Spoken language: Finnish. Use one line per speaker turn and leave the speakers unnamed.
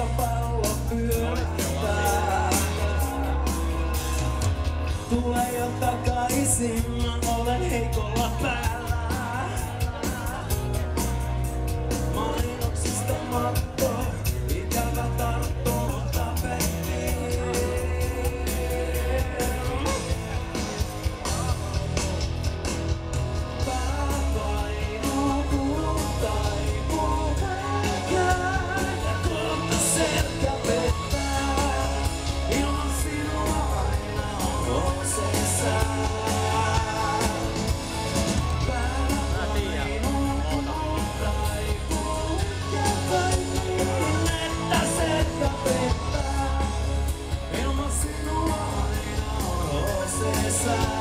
jossa pallo pyörittää. Tule jo takaisin, mä olen heikolla päin. presença.